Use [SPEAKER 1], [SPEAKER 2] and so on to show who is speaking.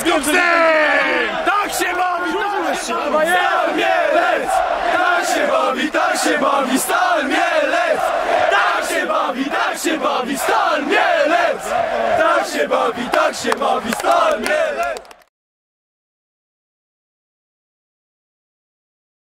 [SPEAKER 1] Tak się bawi, tak się bawi Stal Mielec! Tak się bawi, tak się bawi Stal Mielec! Tak się bawi, tak się bawi Stal Mielec! Tak się bawi, tak się bawi